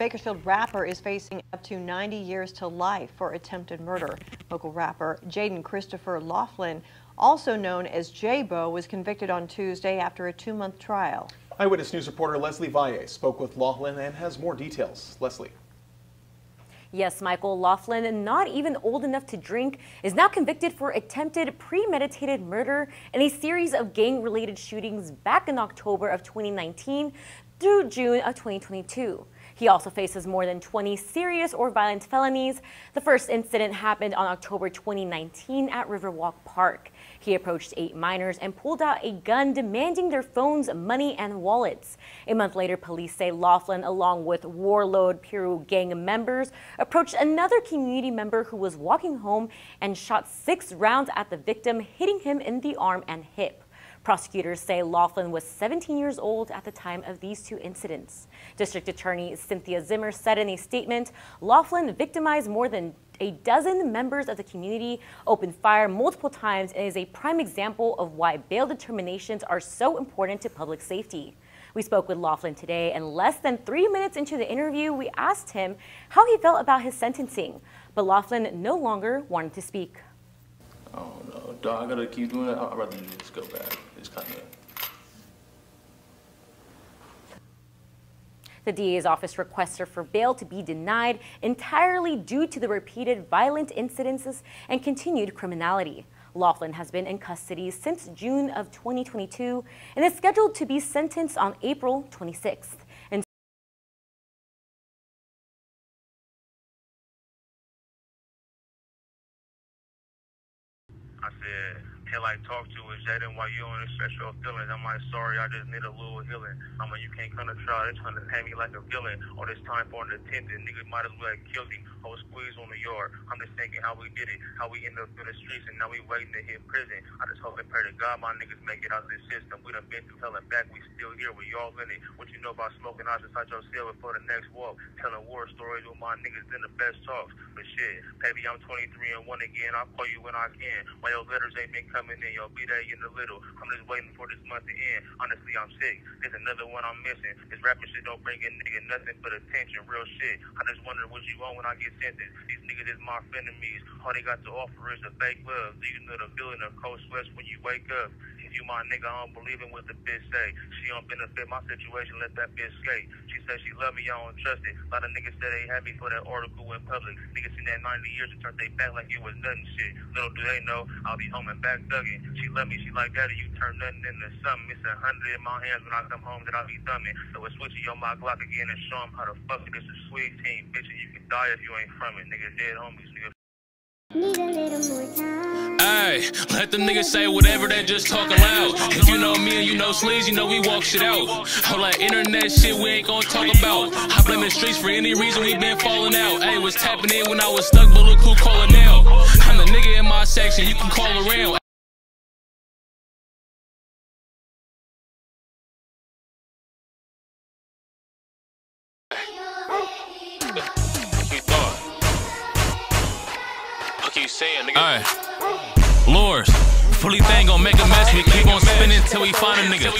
Bakersfield rapper is facing up to 90 years to life for attempted murder. Local rapper Jaden Christopher Laughlin, also known as Jaybo, was convicted on Tuesday after a two-month trial. Eyewitness News reporter Leslie Valle spoke with Laughlin and has more details. Leslie. Yes, Michael Laughlin, not even old enough to drink, is now convicted for attempted premeditated murder in a series of gang-related shootings back in October of 2019 through June of 2022. He also faces more than 20 serious or violent felonies. The first incident happened on October 2019 at Riverwalk Park. He approached eight minors and pulled out a gun demanding their phones, money, and wallets. A month later, police say Laughlin, along with Warlord Piru gang members, approached another community member who was walking home and shot six rounds at the victim, hitting him in the arm and hip. Prosecutors say Laughlin was 17 years old at the time of these two incidents. District Attorney Cynthia Zimmer said in a statement, Laughlin victimized more than a dozen members of the community, opened fire multiple times, and is a prime example of why bail determinations are so important to public safety. We spoke with Laughlin today, and less than three minutes into the interview, we asked him how he felt about his sentencing. But Laughlin no longer wanted to speak. Oh, I don't. Dog, I gotta keep doing that. I'd rather just go back. It's kind of. The DA's office requests for bail to be denied entirely due to the repeated violent incidences and continued criminality. Laughlin has been in custody since June of 2022 and is scheduled to be sentenced on April 26th. And I said, till I talk to is Jaden, why you on stress your feelings? I'm like, sorry, I just need a little healing. I'm like, you can't come to trial. They're trying to pay me like a villain. All this time for an attendant. Niggas might as well have killed him. Whole squeeze on the yard. I'm just thinking how we did it, how we end up in the streets, and now we waiting to hit prison. I just hope and pray to God my niggas make it out of this system. We done been through hell and back. We still here. We all in it. What you know about smoking out inside your cell before the next walk? Telling war stories with my niggas in the best talks. But shit, baby, I'm 23 and 1 again. I'll call you when I can. Why your letters ain't been coming in? Yo, be there in the little. I'm just waiting for this month to end. Honestly, I'm sick. There's another one I'm missing. This rapping shit don't bring a nigga nothing but attention. Real shit. I just wonder what you want when I get sentenced. These niggas is my enemies. All they got to offer is a fake love. Do you know the feeling of cold sweats when you wake up? You my nigga, I don't believe in what the bitch say. She don't benefit my situation, let that bitch skate. She said she love me, I don't trust it. A lot of niggas said they happy for that article in public. Niggas seen that 90 years and turned they back like it was nothing shit. Little do they know, I'll be home and back thugging. She love me, she like daddy, you turn nothing into something. It's a hundred in my hands when I come home that I'll be thumbing. So it's switching on my Glock again and show them how the fuck it is a sweet team. Bitch, and you can die if you ain't from it. Niggas dead homies, niggas. Need a little more time. Hey, let the niggas say whatever they just talking loud. If you know me and you know Sleaze, you know we walk shit out. All that internet shit we ain't gonna talk about. I blame the streets for any reason we been falling out. Hey, was tapping in when I was stuck, but look who calling now. I'm the nigga in my section, you can call around. What you saying, nigga? Alright, Lures, fully thing gon' make a mess. We keep on spinning till we find a nigga.